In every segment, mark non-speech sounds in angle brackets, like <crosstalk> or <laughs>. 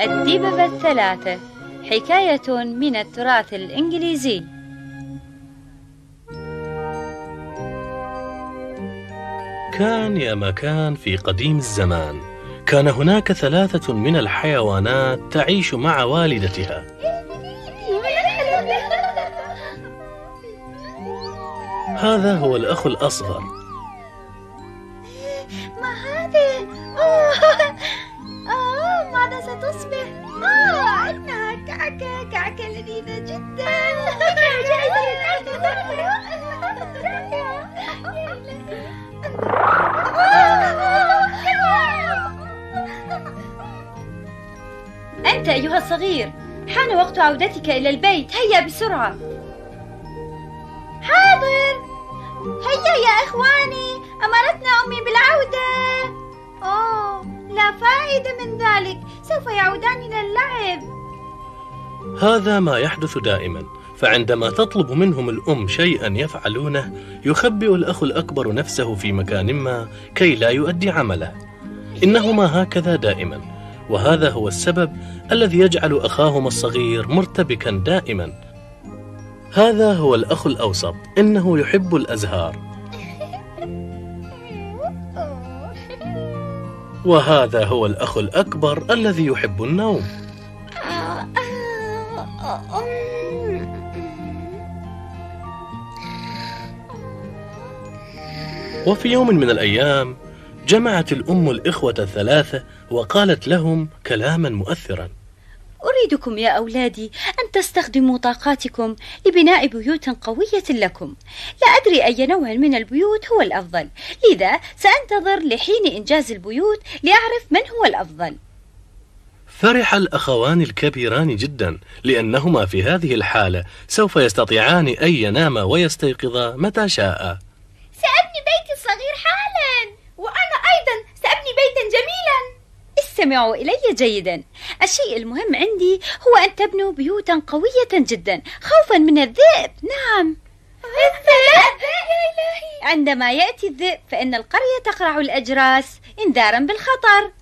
الدببة الثلاثة حكاية من التراث الإنجليزي. كان يا مكان في قديم الزمان. كان هناك ثلاثة من الحيوانات تعيش مع والدتها. هذا هو الأخ الأصغر. أيها الصغير. حان وقت عودتك إلى البيت. هيا بسرعة. حاضر. هيا يا إخواني. أمرتنا أمي بالعودة. أوه لا فائدة من ذلك. سوف يعودان إلى اللعب. هذا ما يحدث دائما. فعندما تطلب منهم الأم شيئا يفعلونه يخبئ الأخ الأكبر نفسه في مكان ما كي لا يؤدي عمله. إنهما هكذا دائما. وهذا هو السبب الذي يجعل أخاهما الصغير مرتبكا دائما. هذا هو الأخ الأوسط إنه يحب الأزهار. وهذا هو الأخ الأكبر الذي يحب النوم. وفي يوم من الأيام جمعت الأم الإخوة الثلاثة وقالت لهم كلاما مؤثرا. أريدكم يا أولادي أن تستخدموا طاقاتكم لبناء بيوت قوية لكم. لا أدري أي نوع من البيوت هو الأفضل. لذا سأنتظر لحين إنجاز البيوت لأعرف من هو الأفضل. فرح الأخوان الكبيران جدا لأنهما في هذه الحالة سوف يستطيعان أن يناما ويستيقظا متى شاء. سأبني بيتي الصغير حالا. سأبني بيتا جميلا. استمعوا إلي جيدا. الشيء المهم عندي هو أن تبنوا بيوتا قوية جدا خوفا من الذئب. نعم. الذئب يا إلهي عندما يأتي الذئب فإن القرية تقرع الأجراس إنذارا بالخطر.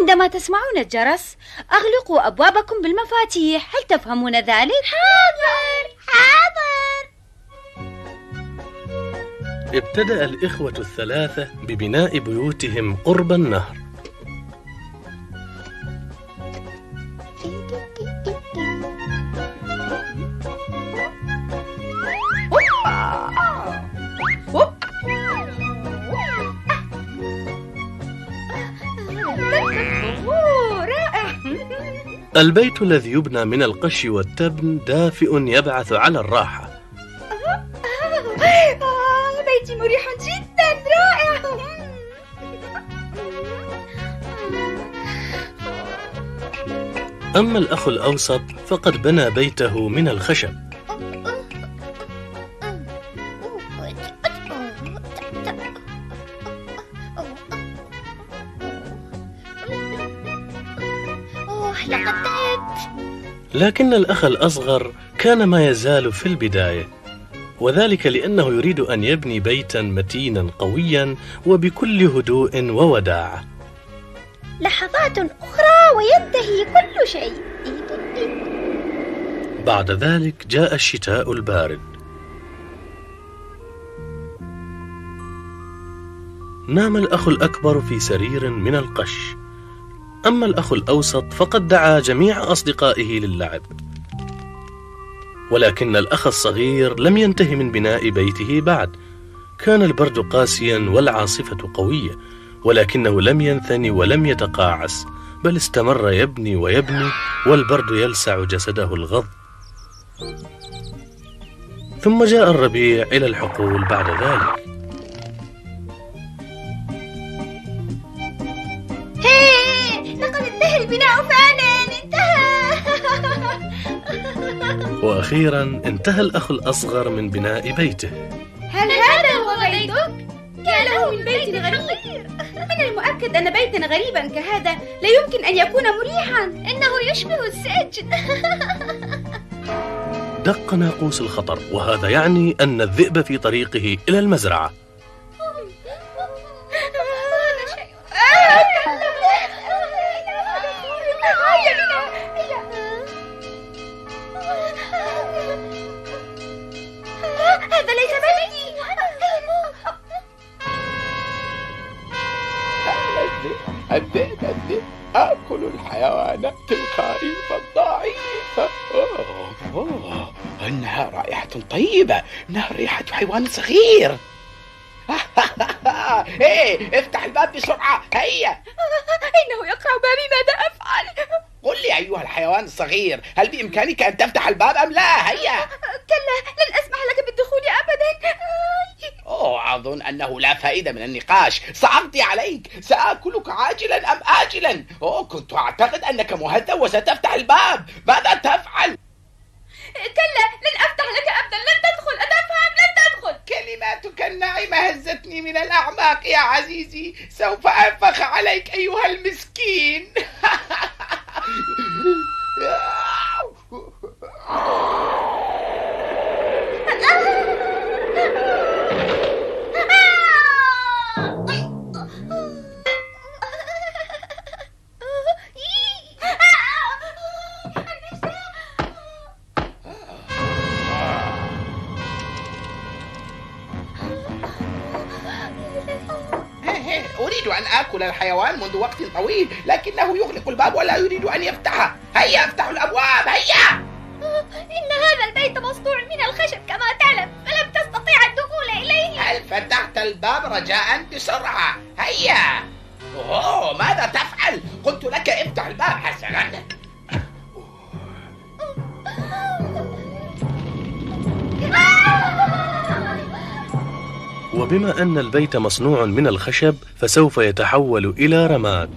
عندما تسمعون الجرس أغلقوا أبوابكم بالمفاتيح. هل تفهمون ذلك؟ حاضر. حاضر. ابتدأ الإخوة الثلاثة ببناء بيوتهم قرب النهر. البيت الذي يبنى من القش والتبن دافئ يبعث على الراحة. أما الأخ الأوسط فقد بنى بيته من الخشب. لكن الأخ الأصغر كان ما يزال في البداية وذلك لأنه يريد أن يبني بيتا متينا قويا وبكل هدوء ووداعة لحظات أخرى وينتهي كل شيء. بعد ذلك جاء الشتاء البارد. نام الأخ الأكبر في سرير من القش. أما الأخ الأوسط فقد دعا جميع أصدقائه للعب. ولكن الأخ الصغير لم ينتهي من بناء بيته بعد. كان البرد قاسيا والعاصفة قوية ولكنه لم ينثني ولم يتقاعس. بل استمر يبني ويبني والبرد يلسع جسده الغض. ثم جاء الربيع إلى الحقول بعد ذلك. لقد انتهى البناء فعلا انتهى. <laughs> وأخيرا انتهى الأخ الأصغر من بناء بيته. هل هذا هو بيتك؟ له من بيت غريب. من المؤكد أن بيتا غريبا كهذا لا يمكن أن يكون مريحا. إنه يشبه السجن. دق ناقوس الخطر وهذا يعني أن الذئب في طريقه إلى المزرعة. الذئب آكل الحيوانات الخائفة الضعيفة أوه أوه إنها رائحة طيبة إنها ريحة حيوان صغير. <laughs> إيه افتح الباب بسرعة. هيا. إنه يقرع بابي ماذا أفعل؟ قل لي أيها الحيوان الصغير هل بإمكانك أن تفتح الباب أم لا؟ هيا. كلا لن أسمح لك بالدخول أبدا. أوه أظن أنه لا فائدة من النقاش. سأقضي عليك. سآكلك عاجلا أم آجلا؟ أوه كنت أعتقد أنك مهذب وستفتح الباب. ماذا تفعل؟ كلا لن أفتح لك أبدا. لن تدخل. أتفهم؟ لن تدخل. كلماتك الناعمة هزتني من الأعماق يا عزيزي. سوف أنفخ عليك أيها المسكين. آكل الحيوان منذ وقت طويل لكنه يغلق الباب ولا يريد أن يفتحه. هيا افتحوا الأبواب هيا! إن هذا البيت مصنوع من الخشب كما تعلم فلم تستطيع الدخول إليه. هل فتحت الباب رجاء بسرعة؟ هيا! أوه ماذا تفعل؟ قلت لك افتح الباب حسنا. وبما أن البيت مصنوع من الخشب فسوف يتحول إلى رماد.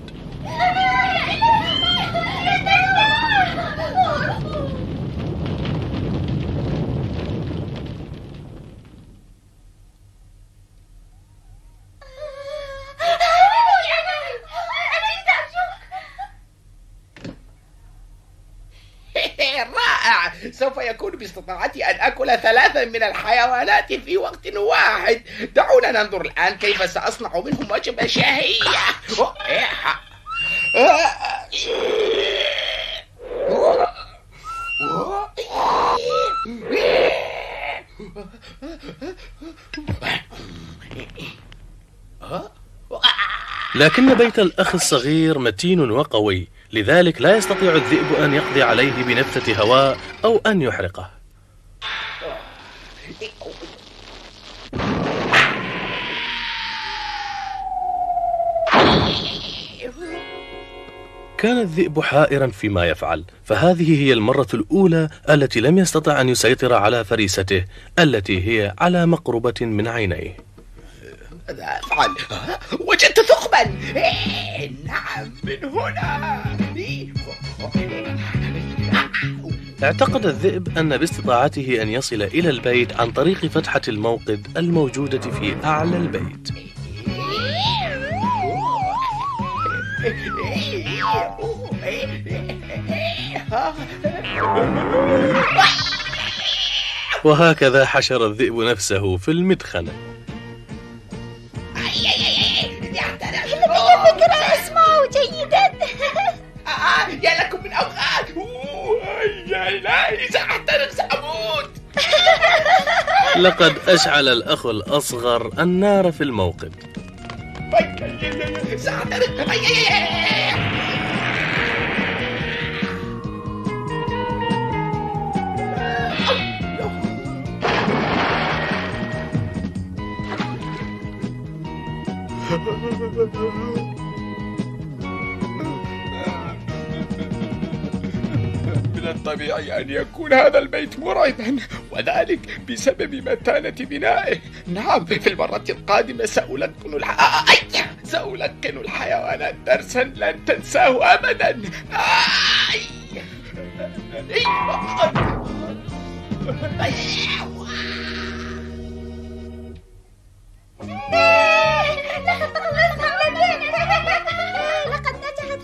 سوف يكون باستطاعتي أن أكل ثلاثا من الحيوانات في وقت واحد دعونا ننظر الآن كيف سأصنع منهم وجبة شهية. لكن بيت الأخ الصغير متين وقوي لذلك لا يستطيع الذئب أن يقضي عليه بنفثة هواء أو أن يحرقه. كان الذئب حائرا فيما يفعل فهذه هي المرة الأولى التي لم يستطع أن يسيطر على فريسته التي هي على مقربة من عينيه. ماذا أفعل؟ وجدت ثقبا إيه، نعم من هنا. اعتقد الذئب أن باستطاعته أن يصل إلى البيت عن طريق فتحة الموقد الموجودة في أعلى البيت وهكذا حشر الذئب نفسه في المدخنة لقد أشعل الأخ الأصغر النار في الموقد. <laughs> الطبيعي أن يكون هذا البيت مرعبا وذلك بسبب متانة بنائه نعم في المرة القادمة سألقن الح... أي! سألقن الحيوانات درسا لن تنساه أبدا! لقد نجحت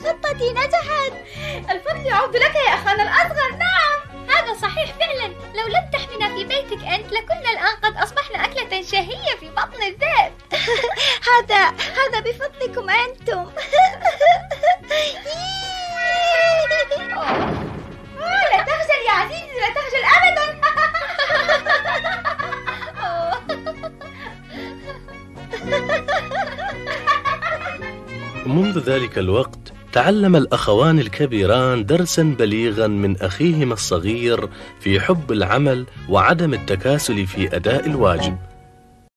خطتي نجحت. الفضل يعود لك يا أخانا الأصغر. نعم. هذا صحيح فعلا. لو لم تحمنا في بيتك أنت لكنا الآن قد أصبحنا أكلة شهية في بطن الذئب. <laughs> هذا هذا بفضلكم أنتم. لا تخجل يا عزيزي لا تخجل أبدا. <laughs> منذ ذلك الوقت تعلم الأخوان الكبيران درسا بليغا من أخيهما الصغير في حب العمل وعدم التكاسل في أداء الواجب.